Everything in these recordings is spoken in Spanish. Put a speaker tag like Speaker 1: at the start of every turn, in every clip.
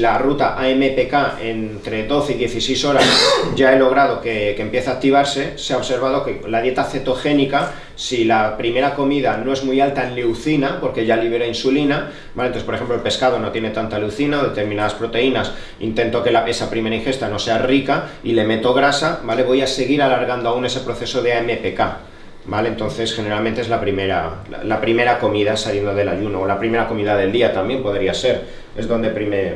Speaker 1: la ruta AMPK entre 12 y 16 horas ya he logrado que, empiece a activarse, se ha observado que la dieta cetogénica, si la primera comida no es muy alta en leucina, porque ya libera insulina, entonces por ejemplo el pescado no tiene tanta leucina determinadas proteínas, intento que la, esa primera ingesta no sea rica y le meto grasa, ¿vale? voy a seguir alargando aún ese proceso de AMPK. ¿vale? Entonces generalmente es la primera, la, primera comida saliendo del ayuno, o la primera comida del día también podría ser, es donde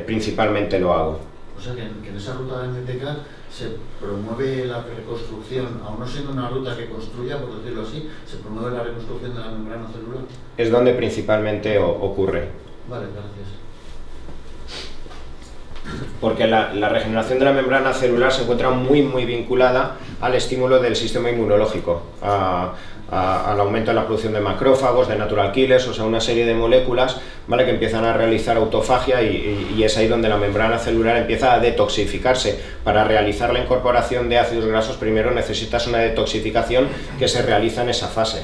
Speaker 1: principalmente lo hago.
Speaker 2: O sea que, en esa ruta de MTK se promueve la reconstrucción, aún no siendo una ruta que construya, por decirlo así, se promueve la reconstrucción de la membrana celular.
Speaker 1: Es donde principalmente ocurre.
Speaker 2: Vale, gracias
Speaker 1: porque la, regeneración de la membrana celular se encuentra muy muy vinculada al estímulo del sistema inmunológico, al aumento de la producción de macrófagos, de natural killers, o sea, una serie de moléculas ¿vale? que empiezan a realizar autofagia y, es ahí donde la membrana celular empieza a detoxificarse. Para realizar la incorporación de ácidos grasos primero necesitas una detoxificación que se realiza en esa fase.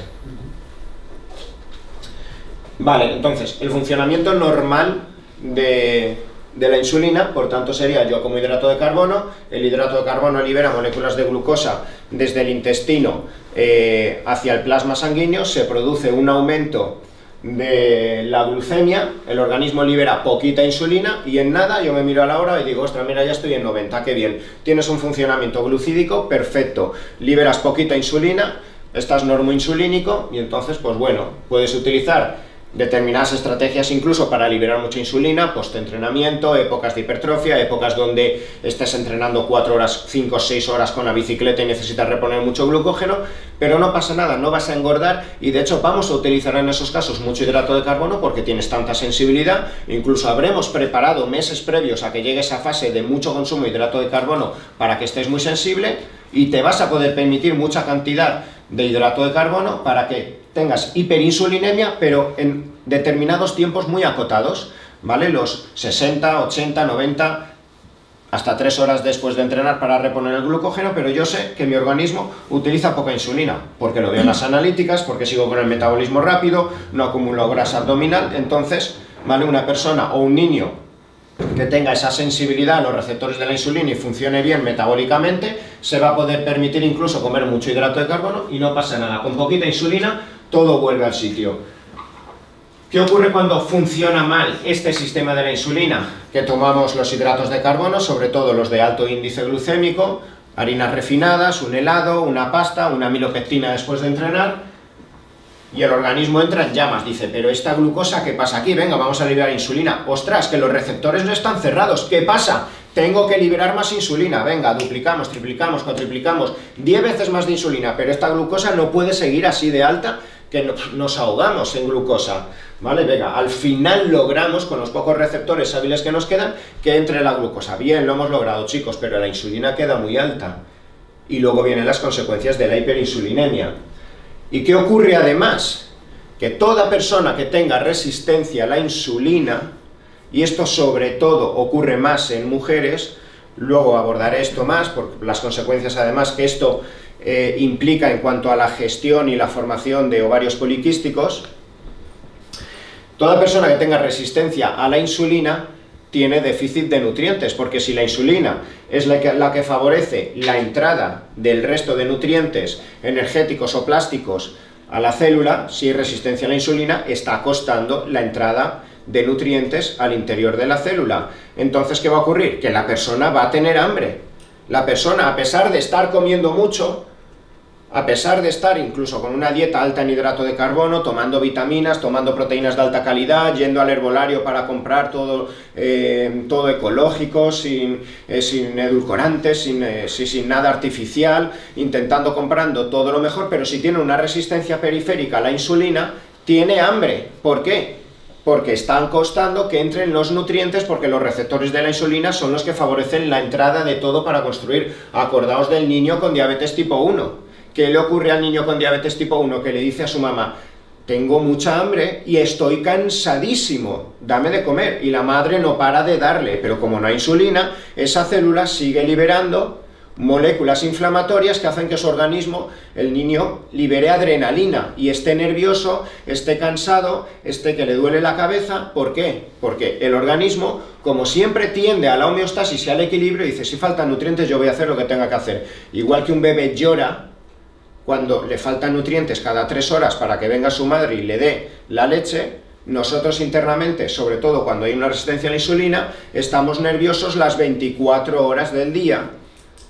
Speaker 1: Vale, entonces, el funcionamiento normal de, de la insulina, por tanto sería yo como hidrato de carbono, el hidrato de carbono libera moléculas de glucosa desde el intestino eh, hacia el plasma sanguíneo, se produce un aumento de la glucemia, el organismo libera poquita insulina y en nada yo me miro a la hora y digo, ostras, mira, ya estoy en 90, qué bien, tienes un funcionamiento glucídico perfecto, liberas poquita insulina, estás normoinsulínico y entonces, pues bueno, puedes utilizar determinadas estrategias incluso para liberar mucha insulina, post-entrenamiento, épocas de hipertrofia, épocas donde estés entrenando 4 horas, 5 o 6 horas con la bicicleta y necesitas reponer mucho glucógeno, pero no pasa nada, no vas a engordar y de hecho vamos a utilizar en esos casos mucho hidrato de carbono porque tienes tanta sensibilidad, incluso habremos preparado meses previos a que llegue esa fase de mucho consumo de hidrato de carbono para que estés muy sensible y te vas a poder permitir mucha cantidad de hidrato de carbono para que tengas hiperinsulinemia, pero en determinados tiempos muy acotados, ¿vale? Los 60, 80, 90, hasta 3 horas después de entrenar para reponer el glucógeno, pero yo sé que mi organismo utiliza poca insulina, porque lo veo en las analíticas, porque sigo con el metabolismo rápido, no acumulo grasa abdominal, entonces, ¿vale? Una persona o un niño que tenga esa sensibilidad a los receptores de la insulina y funcione bien metabólicamente, se va a poder permitir incluso comer mucho hidrato de carbono y no pasa nada. Con poquita insulina todo vuelve al sitio. ¿Qué ocurre cuando funciona mal este sistema de la insulina? Que tomamos los hidratos de carbono, sobre todo los de alto índice glucémico, harinas refinadas, un helado, una pasta, una amilopectina después de entrenar, y el organismo entra en llamas, dice, pero esta glucosa, ¿qué pasa aquí? Venga, vamos a liberar insulina. Ostras, que los receptores no están cerrados, ¿qué pasa? Tengo que liberar más insulina, venga, duplicamos, triplicamos, cuatriplicamos, 10 veces más de insulina, pero esta glucosa no puede seguir así de alta que nos ahogamos en glucosa, ¿vale? Venga, al final logramos, con los pocos receptores hábiles que nos quedan, que entre la glucosa. Bien, lo hemos logrado, chicos, pero la insulina queda muy alta. Y luego vienen las consecuencias de la hiperinsulinemia. ¿Y qué ocurre además? Que toda persona que tenga resistencia a la insulina, y esto sobre todo ocurre más en mujeres, luego abordaré esto más, por las consecuencias además que esto eh, implica en cuanto a la gestión y la formación de ovarios poliquísticos, toda persona que tenga resistencia a la insulina tiene déficit de nutrientes, porque si la insulina es la que, la que favorece la entrada del resto de nutrientes energéticos o plásticos a la célula, si hay resistencia a la insulina, está costando la entrada de nutrientes al interior de la célula. Entonces, ¿qué va a ocurrir? Que la persona va a tener hambre. La persona, a pesar de estar comiendo mucho, a pesar de estar incluso con una dieta alta en hidrato de carbono, tomando vitaminas, tomando proteínas de alta calidad, yendo al herbolario para comprar todo, eh, todo ecológico, sin, eh, sin edulcorantes, sin, eh, sin, nada artificial, intentando comprando todo lo mejor, pero si tiene una resistencia periférica a la insulina, tiene hambre. ¿Por qué? Porque están costando que entren los nutrientes porque los receptores de la insulina son los que favorecen la entrada de todo para construir. Acordaos del niño con diabetes tipo 1 ¿Qué le ocurre al niño con diabetes tipo 1 que le dice a su mamá, tengo mucha hambre y estoy cansadísimo, dame de comer? Y la madre no para de darle, pero como no hay insulina, esa célula sigue liberando moléculas inflamatorias que hacen que su organismo, el niño, libere adrenalina y esté nervioso, esté cansado, esté que le duele la cabeza. ¿Por qué? Porque el organismo, como siempre, tiende a la homeostasis y al equilibrio y dice, si faltan nutrientes yo voy a hacer lo que tenga que hacer. Igual que un bebé llora cuando le faltan nutrientes cada tres horas para que venga su madre y le dé la leche, nosotros internamente, sobre todo cuando hay una resistencia a la insulina, estamos nerviosos las 24 horas del día.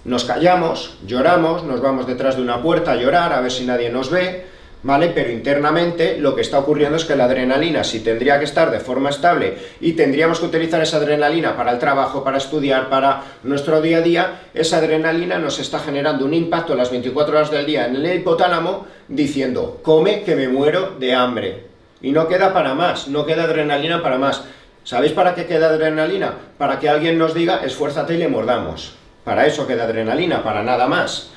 Speaker 1: Nos callamos, lloramos, nos vamos detrás de una puerta a llorar a ver si nadie nos ve, ¿vale? Pero internamente lo que está ocurriendo es que la adrenalina, si tendría que estar de forma estable y tendríamos que utilizar esa adrenalina para el trabajo, para estudiar, para nuestro día a día, esa adrenalina nos está generando un impacto las 24 horas del día en el hipotálamo diciendo, come que me muero de hambre, y no queda para más, no queda adrenalina para más. ¿Sabéis para qué queda adrenalina? Para que alguien nos diga, esfuérzate y le mordamos. Para eso queda adrenalina, para nada más.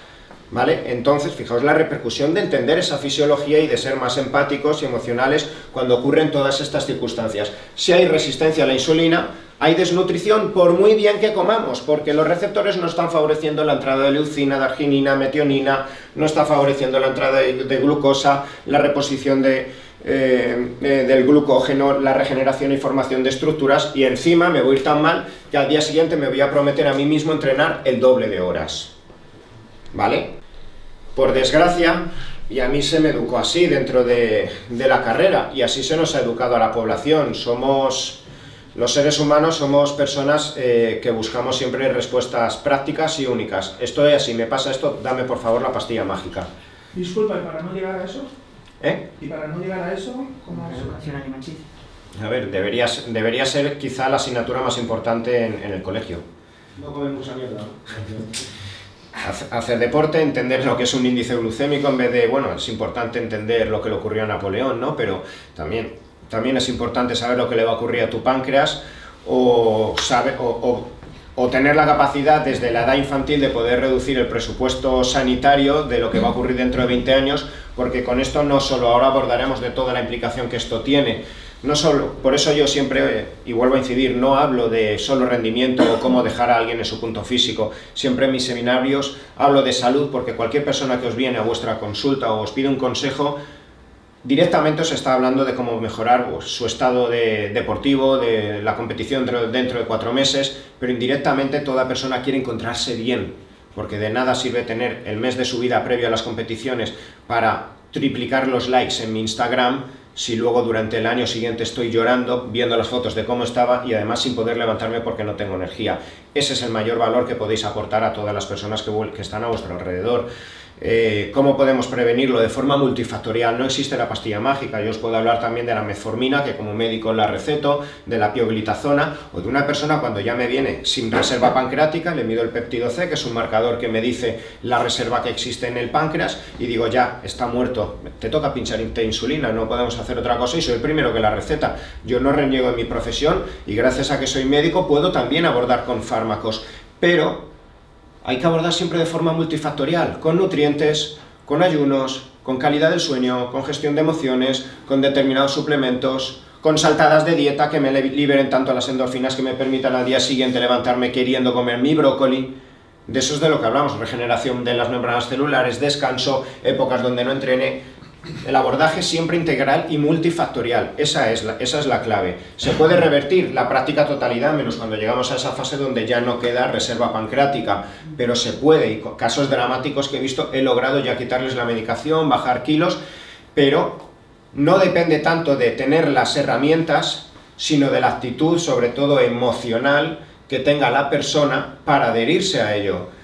Speaker 1: ¿Vale? Entonces, fijaos la repercusión de entender esa fisiología y de ser más empáticos y emocionales cuando ocurren todas estas circunstancias. Si hay resistencia a la insulina, hay desnutrición por muy bien que comamos, porque los receptores no están favoreciendo la entrada de leucina, de arginina, metionina, no está favoreciendo la entrada de glucosa, la reposición eh, eh, del glucógeno, la regeneración y formación de estructuras y encima me voy a ir tan mal que al día siguiente me voy a prometer a mí mismo entrenar el doble de horas. ¿Vale? Por desgracia, y a mí se me educó así dentro de, la carrera y así se nos ha educado a la población. Somos, los seres humanos somos personas eh, que buscamos siempre respuestas prácticas y únicas. Esto es así, me pasa esto, dame por favor la pastilla mágica.
Speaker 3: Disculpa, para no llegar a eso,
Speaker 1: ¿Eh?
Speaker 3: Y para no llegar a eso, ¿cómo
Speaker 4: es? educación alimenticia.
Speaker 1: A ver, debería, debería ser quizá la asignatura más importante en, el colegio.
Speaker 3: No comemos a mierda.
Speaker 1: Hacer deporte, entender lo que es un índice glucémico en vez de, bueno, es importante entender lo que le ocurrió a Napoleón, ¿no? Pero también, también es importante saber lo que le va a ocurrir a tu páncreas o, sabe, o tener la capacidad desde la edad infantil de poder reducir el presupuesto sanitario de lo que va a ocurrir dentro de 20 años, porque con esto no solo ahora abordaremos de toda la implicación que esto tiene, no solo, por eso yo siempre, y vuelvo a incidir, no hablo de solo rendimiento o cómo dejar a alguien en su punto físico, siempre en mis seminarios hablo de salud, porque cualquier persona que os viene a vuestra consulta o os pide un consejo, Directamente os está hablando de cómo mejorar su estado deportivo, de la competición dentro, de cuatro meses, pero indirectamente toda persona quiere encontrarse bien, porque de nada sirve tener el mes de su vida previo a las competiciones para triplicar los likes en mi Instagram si luego durante el año siguiente estoy llorando viendo las fotos de cómo estaba y además sin poder levantarme porque no tengo energía. Ese es el mayor valor que podéis aportar a todas las personas que están a vuestro alrededor. Eh, cómo podemos prevenirlo de forma multifactorial. No existe la pastilla mágica, yo os puedo hablar también de la metformina, que como médico la receto, de la pioglitazona, o de una persona cuando ya me viene sin reserva pancreática, le mido el péptido C, que es un marcador que me dice la reserva que existe en el páncreas, y digo, ya, está muerto, te toca pinchar insulina, no podemos hacer otra cosa, y soy el primero que la receta. Yo no reniego en mi profesión, y gracias a que soy médico puedo también abordar con fármacos, pero hay que abordar siempre de forma multifactorial, con nutrientes, con ayunos, con calidad del sueño, con gestión de emociones, con determinados suplementos, con saltadas de dieta que me liberen tanto las endorfinas que me permitan al día siguiente levantarme queriendo comer mi brócoli. De eso es de lo que hablamos, regeneración de las membranas celulares, descanso, épocas donde no entrene, el abordaje siempre integral y multifactorial, esa es, la, esa es la clave. Se puede revertir la práctica totalidad, menos cuando llegamos a esa fase donde ya no queda reserva pancreática, pero se puede, y casos dramáticos que he visto, he logrado ya quitarles la medicación, bajar kilos, pero no depende tanto de tener las herramientas, sino de la actitud, sobre todo emocional, que tenga la persona para adherirse a ello.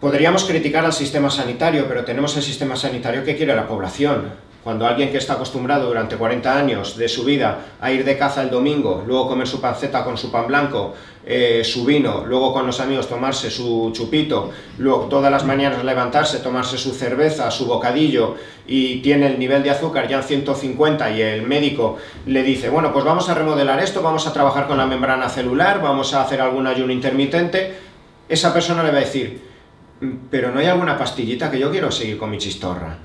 Speaker 1: Podríamos criticar al sistema sanitario, pero tenemos el sistema sanitario que quiere la población. Cuando alguien que está acostumbrado durante 40 años de su vida a ir de caza el domingo, luego comer su panceta con su pan blanco, eh, su vino, luego con los amigos tomarse su chupito, luego todas las mañanas levantarse, tomarse su cerveza, su bocadillo y tiene el nivel de azúcar ya en 150 y el médico le dice, bueno, pues vamos a remodelar esto, vamos a trabajar con la membrana celular, vamos a hacer algún ayuno intermitente, esa persona le va a decir, pero no hay alguna pastillita que yo quiero seguir con mi chistorra.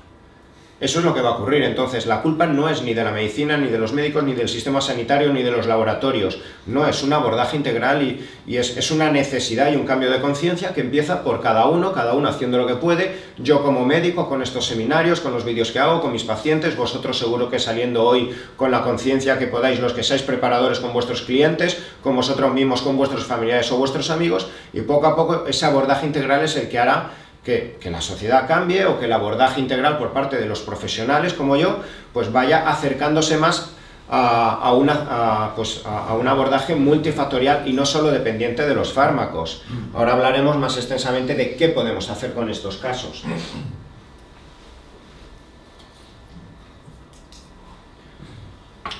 Speaker 1: Eso es lo que va a ocurrir. Entonces, la culpa no es ni de la medicina, ni de los médicos, ni del sistema sanitario, ni de los laboratorios. No, es un abordaje integral y, es, es, una necesidad y un cambio de conciencia que empieza por cada uno, cada uno haciendo lo que puede. Yo como médico, con estos seminarios, con los vídeos que hago, con mis pacientes, vosotros seguro que saliendo hoy con la conciencia que podáis, los que seáis preparadores con vuestros clientes, con vosotros mismos, con vuestros familiares o vuestros amigos, y poco a poco ese abordaje integral es el que hará que, la sociedad cambie o que el abordaje integral por parte de los profesionales como yo, pues vaya acercándose más a, una, pues a, un abordaje multifactorial y no solo dependiente de los fármacos. Ahora hablaremos más extensamente de qué podemos hacer con estos casos.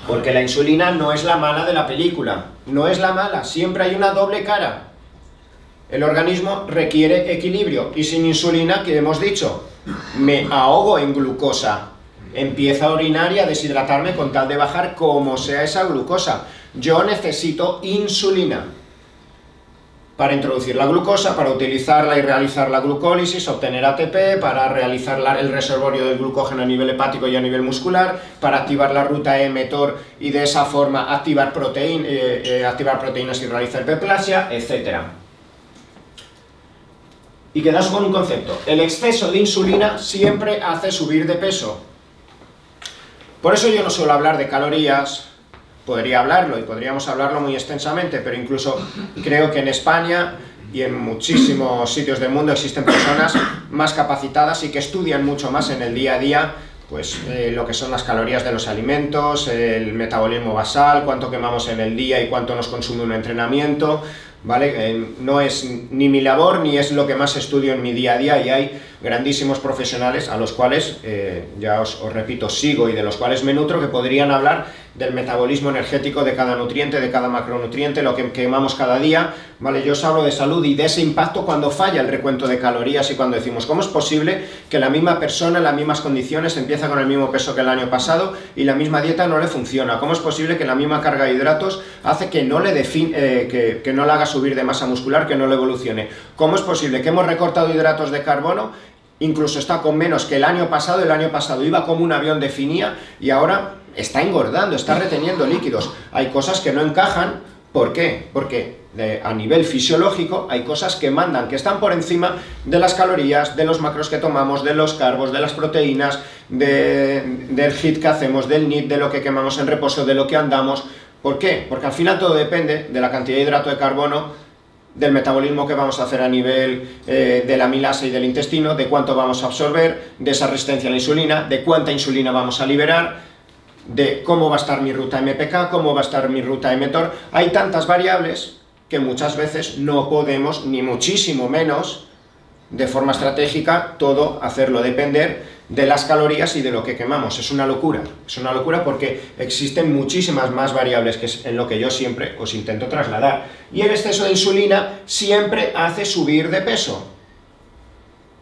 Speaker 1: Porque la insulina no es la mala de la película, no es la mala, siempre hay una doble cara. El organismo requiere equilibrio y sin insulina, que hemos dicho, me ahogo en glucosa, empieza a orinar a deshidratarme con tal de bajar como sea esa glucosa. Yo necesito insulina para introducir la glucosa, para utilizarla y realizar la glucólisis, obtener ATP, para realizar el reservorio del glucógeno a nivel hepático y a nivel muscular, para activar la ruta emetor y de esa forma activar, eh, eh, activar proteínas y realizar hiperplasia, etcétera y quedaos con un concepto. El exceso de insulina siempre hace subir de peso. Por eso yo no suelo hablar de calorías, podría hablarlo y podríamos hablarlo muy extensamente, pero incluso creo que en España y en muchísimos sitios del mundo existen personas más capacitadas y que estudian mucho más en el día a día pues eh, lo que son las calorías de los alimentos, el metabolismo basal, cuánto quemamos en el día y cuánto nos consume un entrenamiento, ¿vale? Eh, no es ni mi labor ni es lo que más estudio en mi día a día y hay grandísimos profesionales a los cuales, eh, ya os, os, repito, sigo y de los cuales me nutro que podrían hablar del metabolismo energético de cada nutriente, de cada macronutriente, lo que quemamos cada día, ¿vale? Yo os hablo de salud y de ese impacto cuando falla el recuento de calorías y cuando decimos, ¿cómo es posible que la misma persona en las mismas condiciones empieza con el mismo peso que el año pasado y la misma dieta no le funciona? ¿Cómo es posible que la misma carga de hidratos hace que no le, define, eh, que, que no le haga subir de masa muscular, que no le evolucione? ¿Cómo es posible que hemos recortado hidratos de carbono incluso está con menos que el año pasado, el año pasado iba como un avión definía y ahora está engordando, está reteniendo líquidos. Hay cosas que no encajan, ¿por qué? Porque a nivel fisiológico hay cosas que mandan, que están por encima de las calorías, de los macros que tomamos, de los carbos, de las proteínas, del HIT que hacemos, del NIT, de lo que quemamos en reposo, de lo que andamos. ¿Por qué? Porque al final todo depende de la cantidad de hidrato de carbono del metabolismo que vamos a hacer a nivel eh, de la milasa y del intestino, de cuánto vamos a absorber, de esa resistencia a la insulina, de cuánta insulina vamos a liberar, de cómo va a estar mi ruta MPK, cómo va a estar mi ruta mTOR. Hay tantas variables que muchas veces no podemos, ni muchísimo menos, de forma estratégica, todo hacerlo depender de las calorías y de lo que quemamos. Es una locura, es una locura porque existen muchísimas más variables que es en lo que yo siempre os intento trasladar. Y el exceso de insulina siempre hace subir de peso.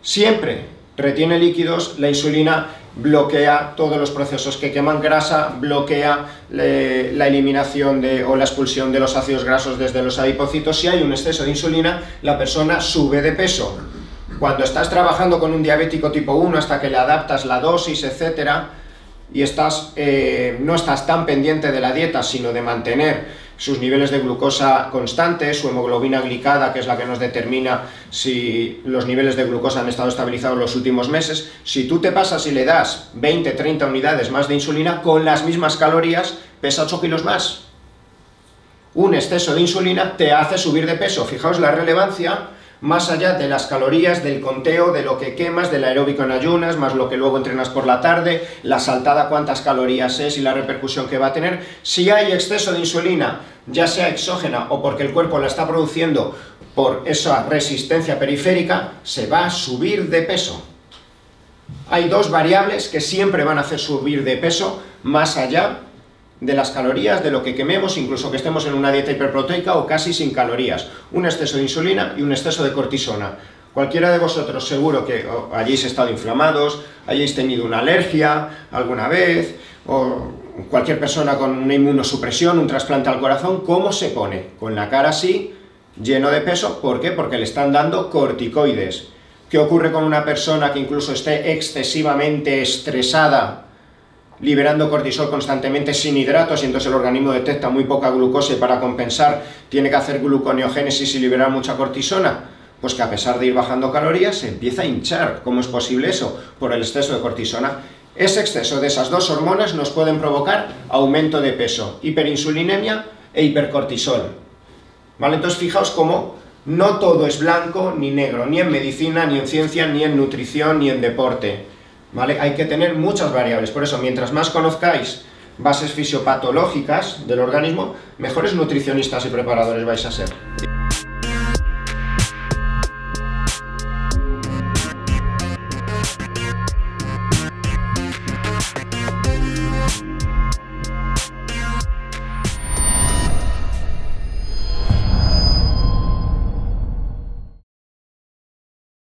Speaker 1: Siempre retiene líquidos, la insulina bloquea todos los procesos que queman grasa, bloquea la eliminación de, o la expulsión de los ácidos grasos desde los adipocitos. Si hay un exceso de insulina, la persona sube de peso. Cuando estás trabajando con un diabético tipo 1 hasta que le adaptas la dosis, etcétera, y estás, eh, no estás tan pendiente de la dieta, sino de mantener sus niveles de glucosa constantes, su hemoglobina glicada, que es la que nos determina si los niveles de glucosa han estado estabilizados los últimos meses, si tú te pasas y le das 20, 30 unidades más de insulina, con las mismas calorías, pesa 8 kilos más. Un exceso de insulina te hace subir de peso. Fijaos la relevancia más allá de las calorías, del conteo, de lo que quemas, del aeróbico en ayunas, más lo que luego entrenas por la tarde, la saltada cuántas calorías es y la repercusión que va a tener. Si hay exceso de insulina, ya sea exógena o porque el cuerpo la está produciendo por esa resistencia periférica, se va a subir de peso. Hay dos variables que siempre van a hacer subir de peso más allá de las calorías, de lo que quememos, incluso que estemos en una dieta hiperproteica o casi sin calorías, un exceso de insulina y un exceso de cortisona. Cualquiera de vosotros seguro que hayáis estado inflamados, hayáis tenido una alergia alguna vez, o cualquier persona con una inmunosupresión, un trasplante al corazón, ¿cómo se pone? Con la cara así, lleno de peso, ¿por qué? Porque le están dando corticoides. ¿Qué ocurre con una persona que incluso esté excesivamente estresada, liberando cortisol constantemente sin hidratos y entonces el organismo detecta muy poca glucosa y para compensar tiene que hacer gluconeogénesis y liberar mucha cortisona? Pues que a pesar de ir bajando calorías se empieza a hinchar. ¿Cómo es posible eso? Por el exceso de cortisona. Ese exceso de esas dos hormonas nos pueden provocar aumento de peso, hiperinsulinemia e hipercortisol. ¿Vale? Entonces fijaos cómo no todo es blanco ni negro, ni en medicina, ni en ciencia, ni en nutrición, ni en deporte. Hay que tener muchas variables, por eso mientras más conozcáis bases fisiopatológicas del organismo, mejores nutricionistas y preparadores vais a ser.